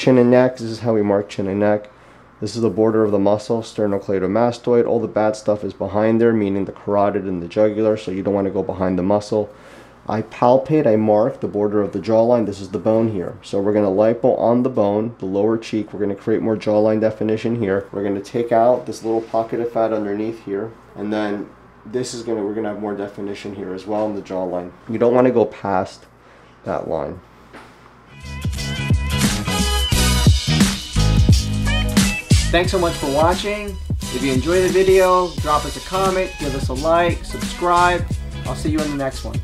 chin and neck. This is how we mark chin and neck. This is the border of the muscle, sternocleidomastoid. All the bad stuff is behind there, meaning the carotid and the jugular, so you don't want to go behind the muscle. I palpate, I mark the border of the jawline. This is the bone here. So we're going to lipo on the bone, the lower cheek. We're going to create more jawline definition here. We're going to take out this little pocket of fat underneath here. And then this is going to, we're going to have more definition here as well in the jawline. You don't want to go past that line. Thanks so much for watching. If you enjoyed the video, drop us a comment, give us a like, subscribe. I'll see you in the next one.